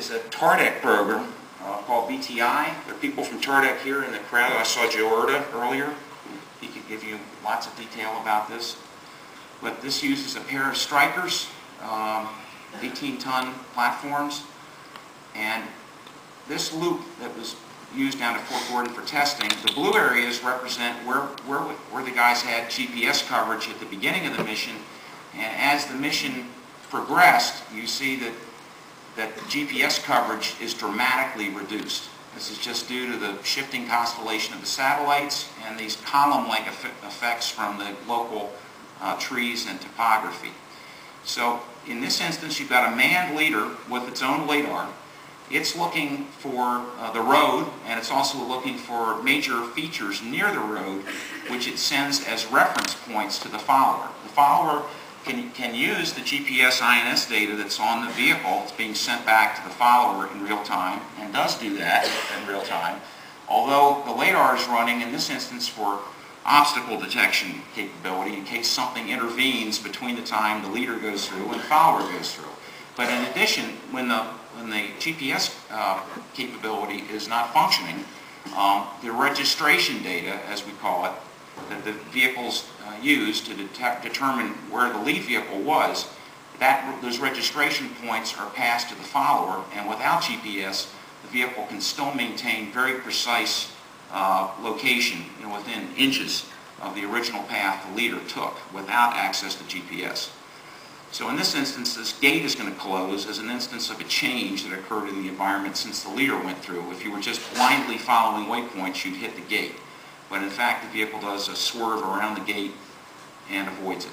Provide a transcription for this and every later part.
is a TARDEC program uh, called BTI. There are people from TARDEC here in the crowd. I saw Joe Erda earlier. He could give you lots of detail about this. But this uses a pair of Strykers, 18-ton platforms, and this loop that was used down at Fort Gordon for testing, the blue areas represent where, where, where the guys had GPS coverage at the beginning of the mission, and as the mission progressed, you see that, that the GPS coverage is dramatically reduced. This is just due to the shifting constellation of the satellites and these column-like effe- effects from the local uh, trees and topography. So in this instance, you've got a manned leader with its own radar. It's looking for uh, the road, and it's also looking for major features near the road, which it sends as reference points to the follower. The follower can, can use the GPS INS data that's on the vehicle. It's being sent back to the follower in real time, and does do that in real time. Although the radar is running, in this instance, for obstacle detection capability in case something intervenes between the time the leader goes through and the follower goes through. But in addition, when the, when the GPS uh, capability is not functioning, um, the registration data, as we call it, that the vehicles uh, use to detect, determine where the lead vehicle was, that, those registration points are passed to the follower, and without GPS, the vehicle can still maintain very precise uh, location, you know, within inches of the original path the leader took without access to GPS. So in this instance, this gate is going to close as an instance of a change that occurred in the environment since the leader went through. If you were just blindly following waypoints, you'd hit the gate. But in fact, the vehicle does a swerve around the gate and avoids it.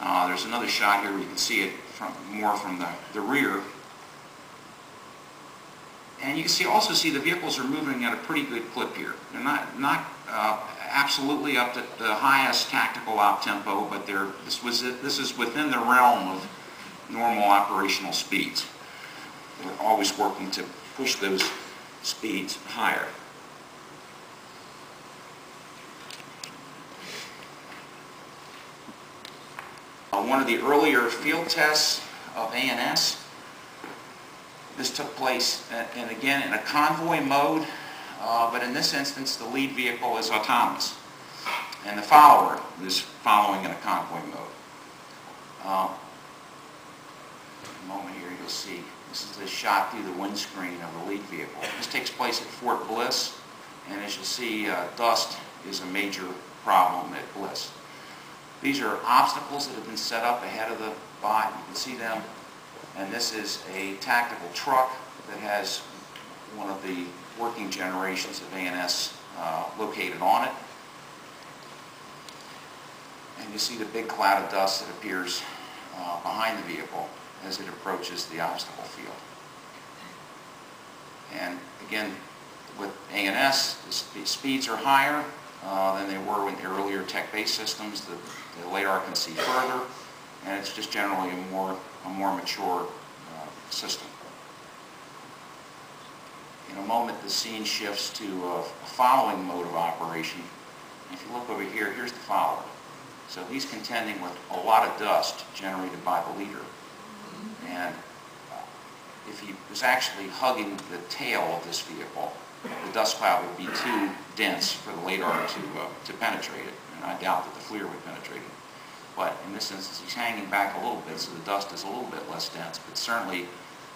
Uh, there's another shot here where you can see it from, more from the, the rear. And you can see, also see the vehicles are moving at a pretty good clip here. They're not, not uh, absolutely up to the highest tactical op tempo, but they're, this, was, this is within the realm of normal operational speeds. We're always working to push those speeds higher. Uh, One of the earlier field tests of ANS this took place, uh, and again, in a convoy mode, uh, but in this instance, the lead vehicle is autonomous, and the follower is following in a convoy mode. Uh, a moment here, you'll see, this is the shot through the windscreen of the lead vehicle. This takes place at Fort Bliss, and as you'll see, uh, dust is a major problem at Bliss. These are obstacles that have been set up ahead of the bot. You can see them and this is a tactical truck that has one of the working generations of ANS uh, located on it. And you see the big cloud of dust that appears uh, behind the vehicle as it approaches the obstacle field. And again, with ANS, the sp- speeds are higher uh, than they were with the earlier tech-based systems. The, the radar can see further, and it's just generally a more a more mature uh, system. In a moment, the scene shifts to a following mode of operation. If you look over here, here's the follower. So he's contending with a lot of dust generated by the leader. And uh, if he was actually hugging the tail of this vehicle, the dust cloud would be too dense for the radar to, uh, to penetrate it. And I doubt that the FLIR would penetrate it. But in this instance, he's hanging back a little bit, so the dust is a little bit less dense, but certainly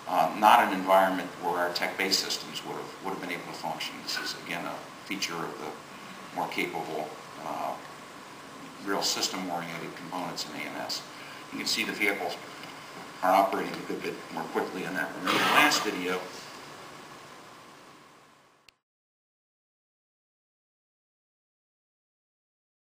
uh, not an environment where our tech-based systems would have, would have been able to function. This is, again, a feature of the more capable, uh, real system-oriented components in ANS. You can see the vehicles are operating a good bit more quickly in that. In the last video,